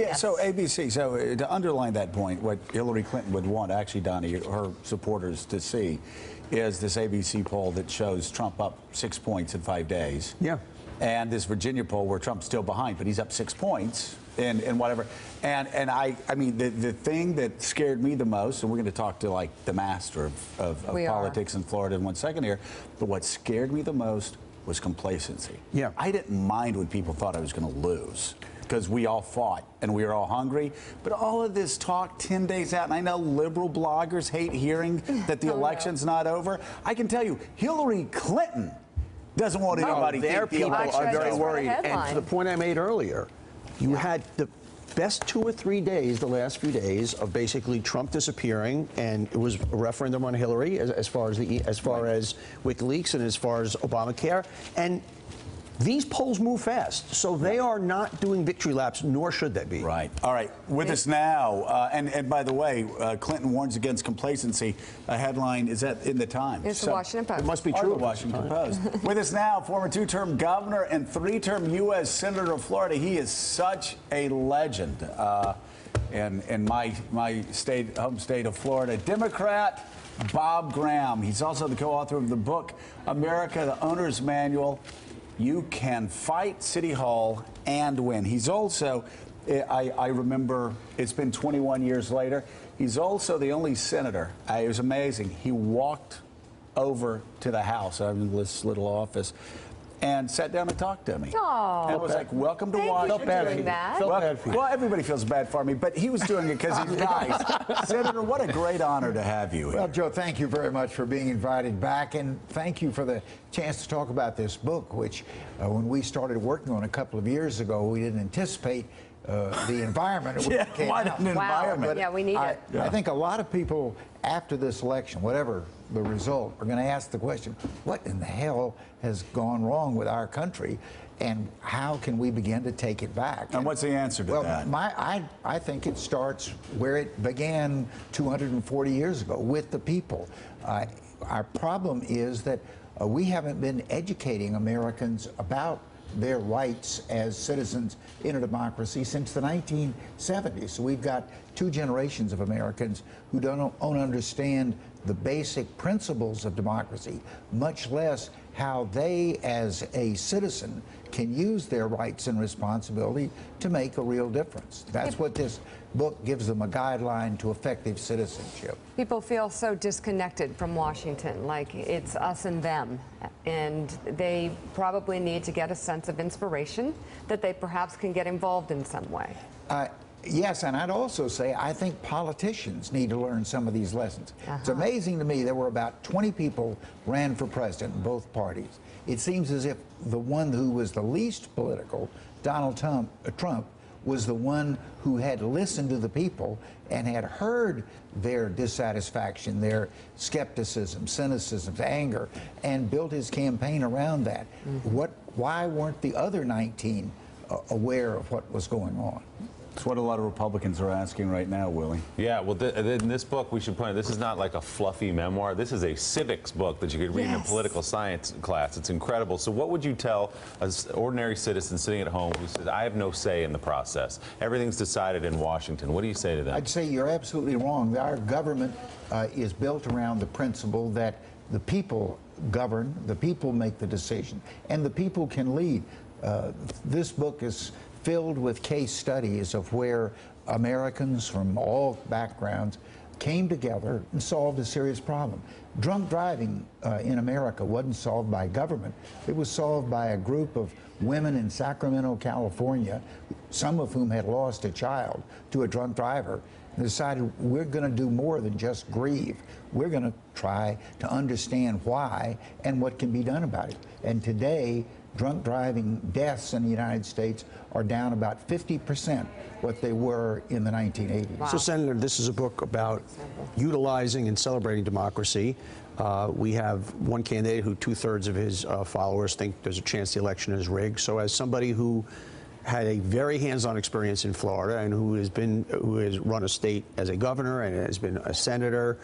Yeah, so ABC, so uh, to underline that point, what Hillary Clinton would want, actually, Donnie, her supporters to see, is this ABC poll that shows Trump up six points in five days. Yeah. And this Virginia poll where Trump's still behind, but he's up six points and, and whatever. And and I I mean the, the thing that scared me the most, and we're going to talk to like the master of, of, of We are. politics in Florida in one second here, but what scared me the most was complacency. Yeah. I didn't mind when people thought I was going to lose because we all fought and we were all hungry. But all of this talk 10 days out, and I know liberal bloggers hate hearing that the Oh, no. election's not over. I can tell you, Hillary Clinton doesn't want anybody their think the people election's are very just read a worried. And to the point I made earlier, you had the best two or three days, the last few days, of basically Trump disappearing, and it was a referendum on Hillary as, as far as the as far as WikiLeaks and as far as Obamacare, and. These polls move fast, so they are not doing victory laps, nor should they be. Right. All right. With us now, uh, and, and by the way, uh, Clinton warns against complacency. A headline is that in the Times. It's the Washington Post. It must be true. the Washington Post. With us now, former two-term governor and three-term U.S. Senator of Florida. He is such a legend uh, in, in my, my state, home state of Florida. Democrat Bob Graham. He's also the co-author of the book, America, the Owner's Manual. You can fight City Hall and win. He's also, I, I remember, it's been 21 years later. He's also the only senator. Uh, it was amazing. He walked over to the house, I in this little office, and sat down and talked to me. Aw. And it was like, welcome to Thank you for Washington. bad doing for you. that. Well, bad for you. well, everybody feels bad for me, but he was doing it because he's nice. Senator, what a great honor to have you here. Well, Joe, thank you very much for being invited back, and thank you for the chance to talk about this book, which, uh, when we started working on a couple of years ago, we didn't anticipate uh, the environment. in which yeah, it came what out. an Wow. environment. Yeah, we need I, it. I think a lot of people after this election, whatever the result, We're going to ask the question, what in the hell has gone wrong with our country? And how can we begin to take it back? And what's the answer to well, that? My, I, I think it starts where it began 240 years ago with the people. Uh, our problem is that uh, we haven't been educating Americans about their rights as citizens in a democracy since the 1970s. So we've got two generations of Americans who don't, don't understand the basic principles of democracy, much less how they, as a citizen, can use their rights and responsibility to make a real difference. That's what this book gives them a guideline to effective citizenship. People feel so disconnected from Washington, like it's us and them. And they probably need to get a sense of inspiration that they perhaps can get involved in some way. Uh, yes, and I'd also say I think politicians need to learn some of these lessons. It's amazing to me there were about 20 people ran for president in both parties. It seems as if the one who was the least political, Donald Trump, uh, Trump was the one who had listened to the people and had heard their dissatisfaction, their skepticism, cynicism, anger, and built his campaign around that. What? Why weren't the other 19 uh, aware of what was going on? It's what a lot of Republicans are asking right now, Willie. Yeah, well, th- in this book, we should point out this is not like a fluffy memoir. This is a civics book that you could read in a political science class. It's incredible. So, what would you tell an ordinary citizen sitting at home who says, I have no say in the process? Everything's decided in Washington. What do you say to them? I'd say you're absolutely wrong. Our government uh, is built around the principle that the people govern, the people make the decision, and the people can lead. Uh, this book is filled with case studies of where Americans from all backgrounds came together and solved a serious problem. Drunk driving uh, in America wasn't solved by government. It was solved by a group of women in Sacramento, California, some of whom had lost a child to a drunk driver, and decided we're going to do more than just grieve. We're going to try to understand why and what can be done about it. And today, drunk driving deaths in the United States are down about 50% what they were in the 1980s. So, Senator, this is a book about utilizing and celebrating democracy. Uh, we have one candidate who two thirds of his uh, followers think there's a chance the election is rigged. So, as somebody who had a very hands-on experience in Florida and who has been who has run a state as a governor and has been a senator,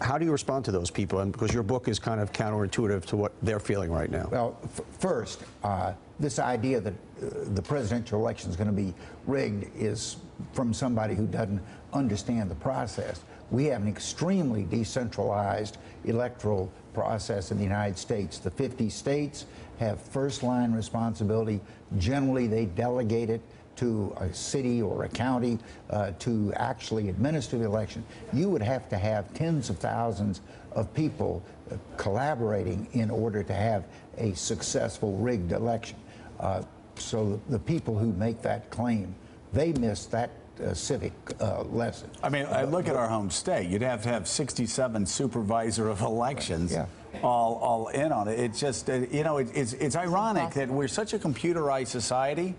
how do you respond to those people? And because your book is kind of counterintuitive to what they're feeling right now. Well, first, uh, this idea that uh, the presidential election is going to be rigged is from somebody who doesn't understand the process. We have an extremely decentralized electoral process in the United States. The 50 states have first line responsibility. Generally, they delegate it to a city or a county uh, to actually administer the election. You would have to have tens of thousands of people uh, collaborating in order to have a successful rigged election. Uh, so the people who make that claim, they miss that uh, civic uh, lesson. I mean, I look at our home state. You'd have to have 67 supervisor of elections Yeah. all, all in on it. It's just, uh, you know, it, it's, it's ironic that we're such a computerized society.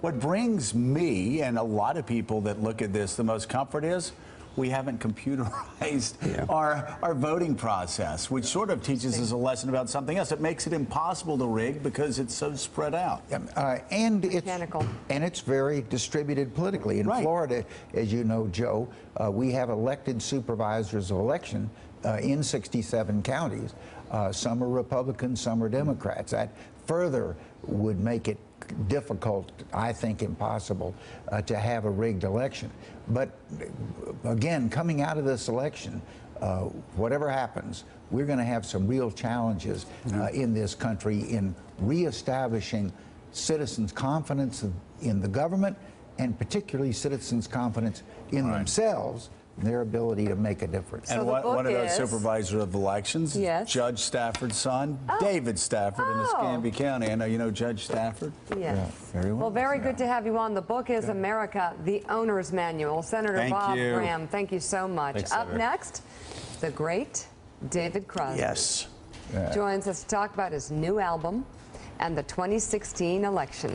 What brings me and a lot of people that look at this the most comfort is we haven't computerized Yeah. our, our voting process, which sort of teaches us a lesson about something else. It makes it impossible to rig because it's so spread out. Uh, and it's Mechanical. and it's very distributed politically. In Right. Florida, as you know, Joe, uh, we have elected supervisors of election uh, in 67 counties. Uh, some are Republicans, some are Democrats. That further would make it difficult, I think, impossible uh, to have a rigged election. But uh, again, coming out of this election, uh, whatever happens, we're going to have some real challenges uh, in this country in reestablishing citizens' confidence in the government and particularly citizens' confidence in themselves and their ability to make a difference. So And the one, one of those is- supervisor of elections, Yes. Judge Stafford's son, oh. David Stafford in Oh. Escambia County. I know you know Judge Stafford. Yes. very well. Well, very good to have you on. The book is America, the Owner's Manual. Senator Thank Bob you. Graham, thank you so much. Thanks, Up Senator. next, the great David Crosby Yes. joins us to talk about his new album and the 2016 election.